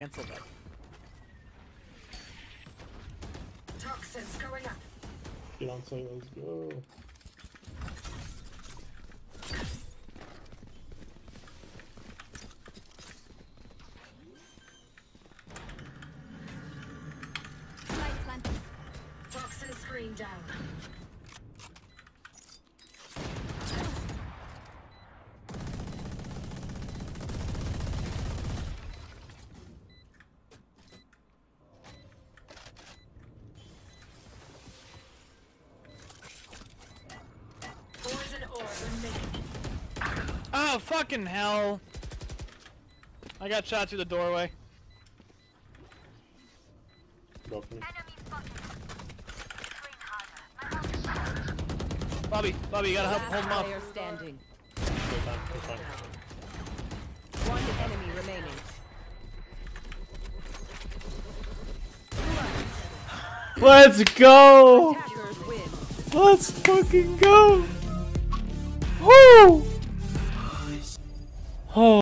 Cancel that. Toxins going up. Get on site, let's go. Light planted. Toxin screen down. Oh, fucking hell. I got shot through the doorway. Go. Bobby, Bobby, you gotta help hold him Last up. standing. Go time, go time. One enemy remaining. Let's go! Let's fucking go!